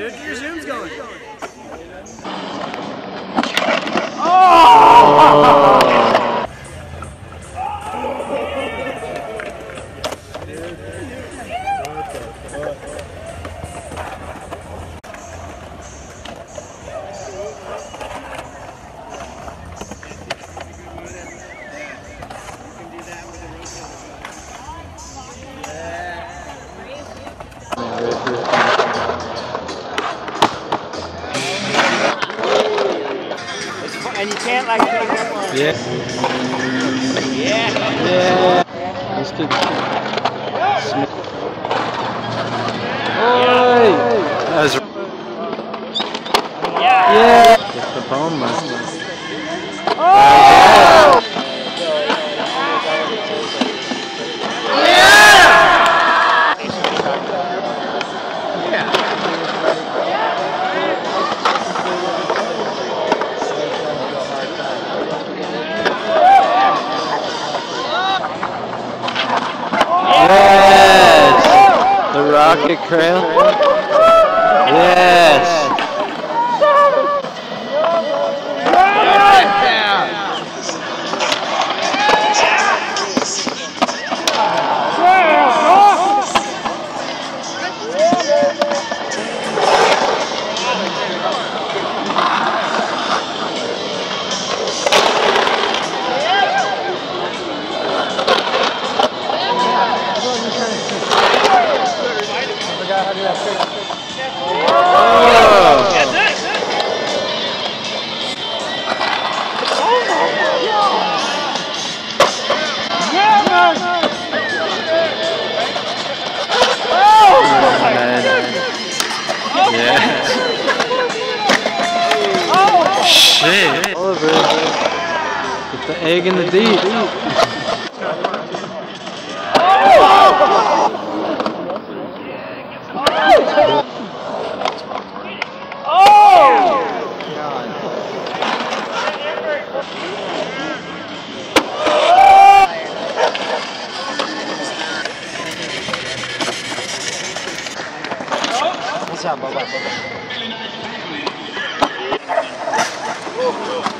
dude? Your zooms going. And can't like pick up on Yeah. Yeah. Yeah. Let's keep. Oi! Yeah. yeah. The bomb, Yes! The Yeah. Oh, shit. Oliver. Get the egg in the deep. 下，宝宝。Thank you.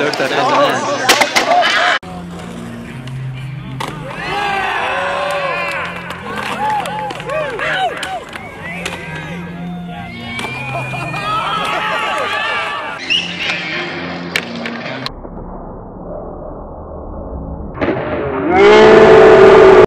stoked that doesn't end.